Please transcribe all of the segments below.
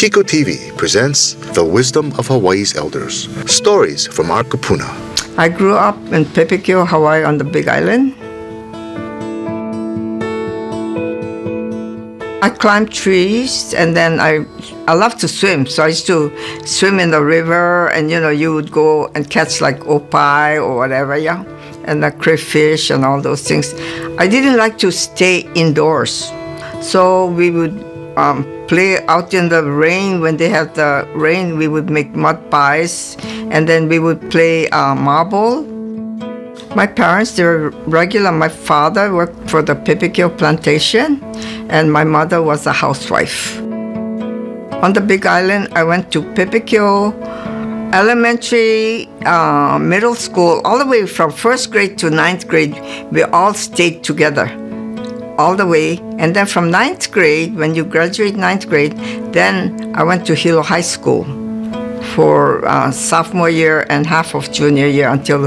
Kiko TV presents The Wisdom of Hawaii's Elders Stories from our Kupuna. I grew up in Pepeekeo, Hawaii on the Big Island. I climbed trees and then I I love to swim. So I used to swim in the river and you know you would go and catch like opae or whatever, yeah. And the crayfish and all those things. I didn't like to stay indoors. So we would um, play out in the rain. When they have the rain we would make mud pies and then we would play uh, marble. My parents they were regular. My father worked for the Pepeekeo plantation and my mother was a housewife. On the big island i went to Pepeekeo elementary uh, middle school all the way from first grade to ninth grade. We all stayed together all the way. And then from ninth grade, when you graduate ninth grade, then I went to Hilo High School for uh, sophomore year and half of junior year until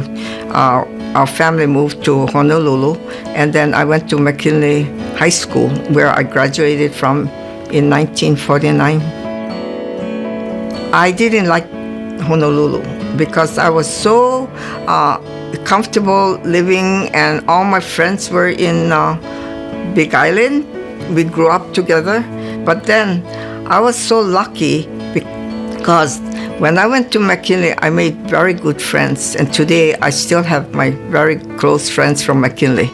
uh, our family moved to Honolulu. And then I went to McKinley High School, where I graduated from in 1949. I didn't like Honolulu because I was so uh, comfortable living, and all my friends were in uh, Big Island. We grew up together. But then I was so lucky because when I went to McKinley, I made very good friends. And today I still have my very close friends from McKinley.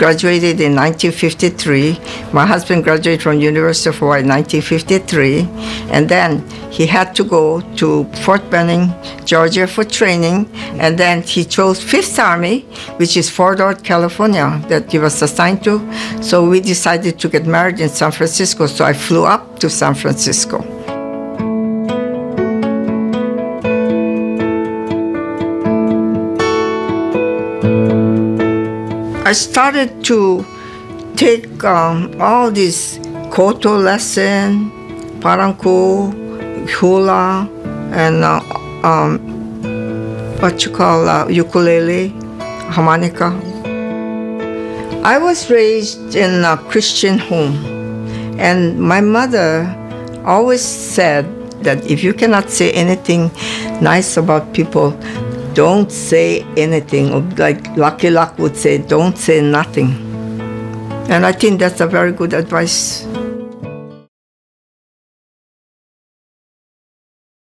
Graduated in 1953. My husband graduated from University of Hawaii in 1953, and then he had to go to Fort Benning, Georgia for training, and then he chose Fifth Army, which is Fort Ord, California, that he was assigned to. So we decided to get married in San Francisco, so I flew up to San Francisco. I started to take um, all these koto lesson, paranku, hula, and uh, um, what you call uh, ukulele, harmonica. I was raised in a Christian home, and my mother always said that if you cannot say anything nice about people, don't say anything. Like Lucky Luck would say, don't say nothing. And I think that's a very good advice.